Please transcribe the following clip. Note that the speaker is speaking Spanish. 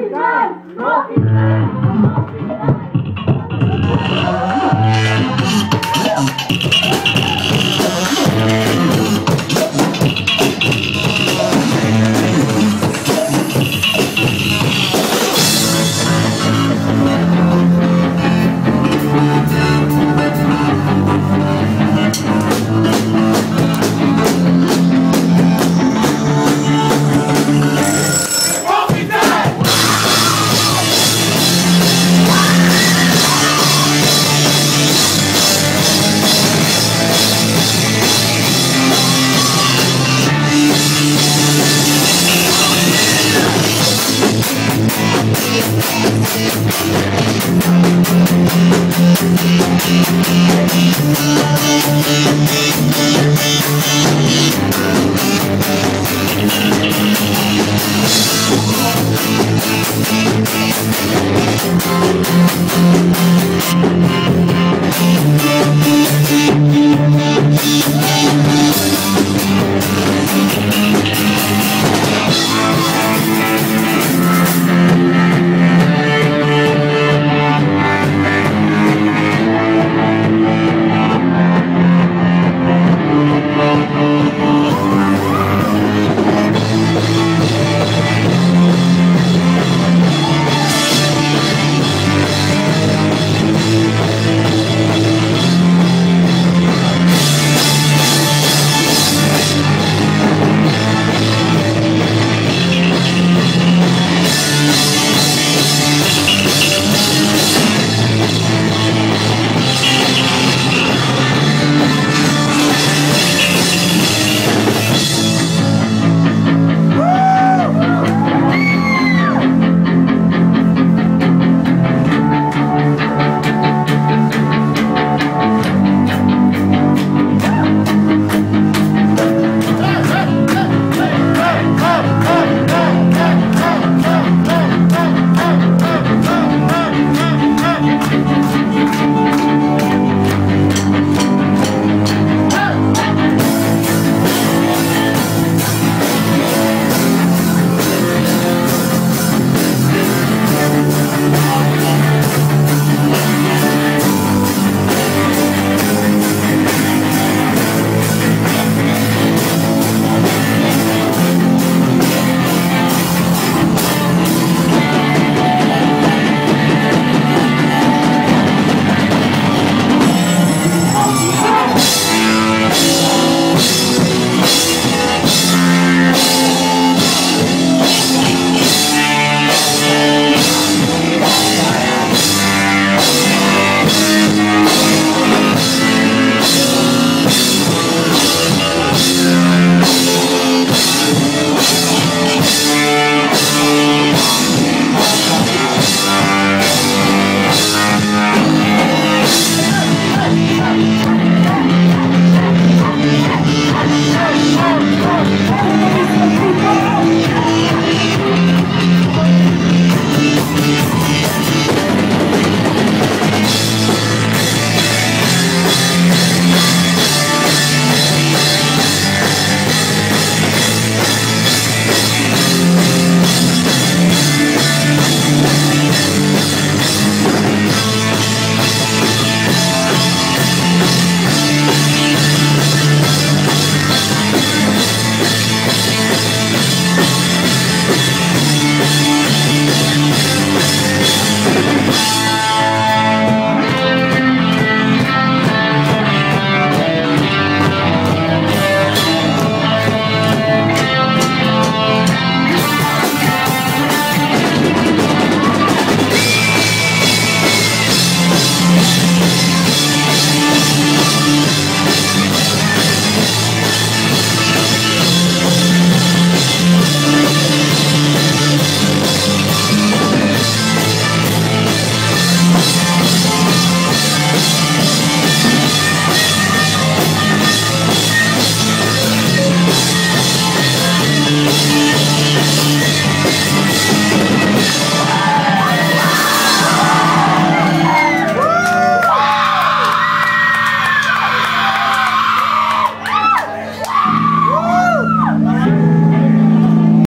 fiscal! ¡No!